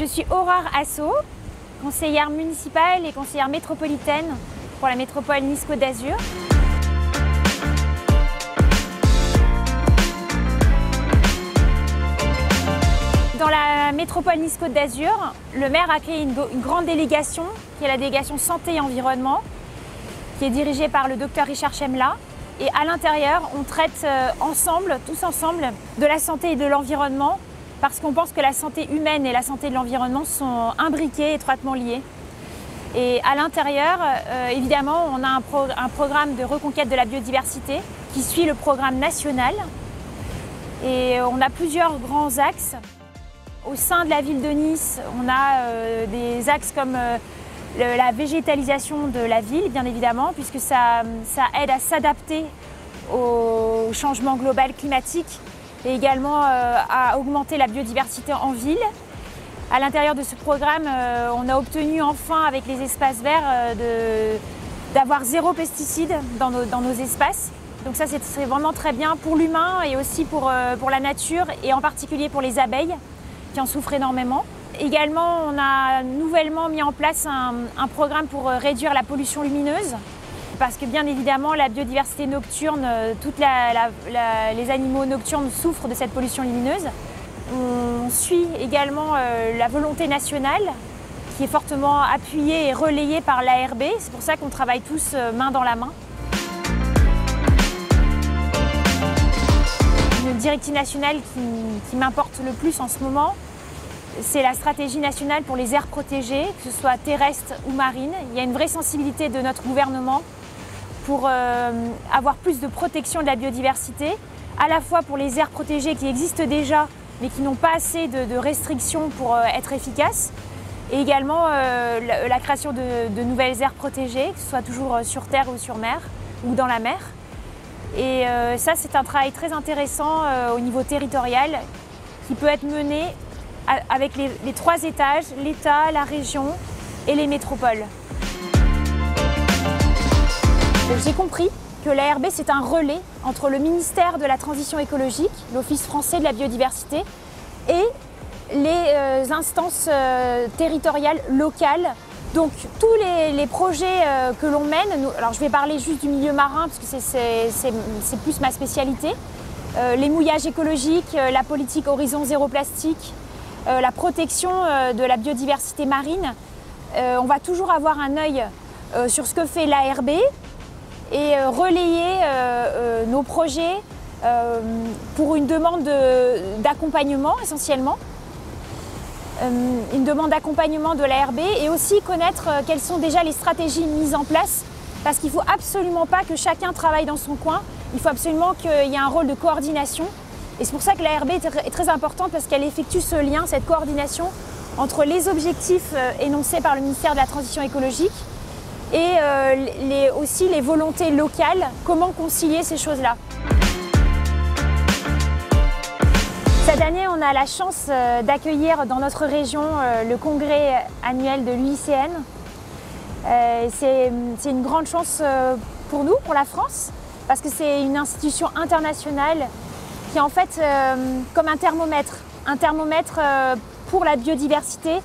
Je suis Aurore Asso, conseillère municipale et conseillère métropolitaine pour la métropole Nice-Côte d'Azur. Dans la métropole Nice-Côte d'Azur, le maire a créé une, grande délégation, qui est la délégation santé et environnement, qui est dirigée par le docteur Richard Chemla. Et à l'intérieur, on traite euh, ensemble, tous ensemble, de la santé et de l'environnement, parce qu'on pense que la santé humaine et la santé de l'environnement sont imbriquées, étroitement liées. Et à l'intérieur, euh, évidemment, on a un, pro un, programme de reconquête de la biodiversité qui suit le programme national. Et on a plusieurs grands axes. Au sein de la ville de Nice, on a euh, des axes comme euh, la végétalisation de la ville, bien évidemment, puisque ça aide à s'adapter au changement global climatique et également euh, à augmenter la biodiversité en ville. À l'intérieur de ce programme, euh, on a obtenu enfin, avec les espaces verts, euh, d'avoir zéro pesticide dans nos, espaces. Donc ça, c'est vraiment très bien pour l'humain et aussi pour, la nature et en particulier pour les abeilles qui en souffrent énormément. Également, on a nouvellement mis en place un programme pour réduire la pollution lumineuse parce que bien évidemment la biodiversité nocturne, tous les animaux nocturnes souffrent de cette pollution lumineuse. On suit également euh, la volonté nationale qui est fortement appuyée et relayée par l'ARB. C'est pour ça qu'on travaille tous euh, main dans la main. Une directive nationale qui, qui m'importe le plus en ce moment, c'est la stratégie nationale pour les aires protégées, que ce soit terrestres ou marines. Il y a une vraie sensibilité de notre gouvernement pour euh, avoir plus de protection de la biodiversité, à la fois pour les aires protégées qui existent déjà, mais qui n'ont pas assez de, restrictions pour euh, être efficaces, et également euh, la, création de, nouvelles aires protégées, que ce soit toujours sur terre ou sur mer, ou dans la mer. Et ça, c'est un travail très intéressant au niveau territorial, qui peut être mené avec les trois étages, l'État, la région et les métropoles. J'ai compris que l'ARB c'est un relais entre le ministère de la Transition écologique, l'Office français de la biodiversité, et les euh, instances euh, territoriales locales. Donc tous les, projets euh, que l'on mène, alors je vais parler juste du milieu marin parce que c'est plus ma spécialité, les mouillages écologiques, la politique Horizon Zéro Plastique, la protection de la biodiversité marine, on va toujours avoir un œil sur ce que fait l'ARB, et euh, relayer euh, euh, nos projets pour une demande d'accompagnement essentiellement. Une demande d'accompagnement de l'ARB et aussi connaître quelles sont déjà les stratégies mises en place. Parce qu'il ne faut absolument pas que chacun travaille dans son coin, il faut absolument qu'il y ait un rôle de coordination. Et c'est pour ça que l'ARB est très importante parce qu'elle effectue ce lien, cette coordination entre les objectifs énoncés par le ministère de la Transition écologique et euh, aussi les volontés locales, comment concilier ces choses-là? Cette année, on a la chance euh, d'accueillir dans notre région euh, le congrès annuel de l'UICN. C'est une grande chance pour nous, pour la France, parce que c'est une institution internationale qui est en fait comme un thermomètre, un thermomètre pour la biodiversité,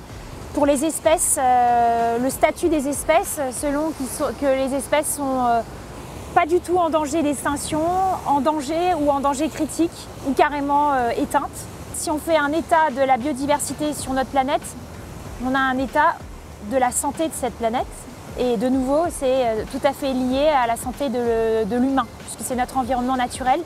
pour les espèces, euh, le statut des espèces, selon que les espèces sont euh, pas du tout en danger d'extinction, en danger ou en danger critique, ou carrément euh, éteintes. Si on fait un état de la biodiversité sur notre planète, on a un état de la santé de cette planète. Et de nouveau, c'est tout à fait lié à la santé de l'humain, puisque c'est notre environnement naturel.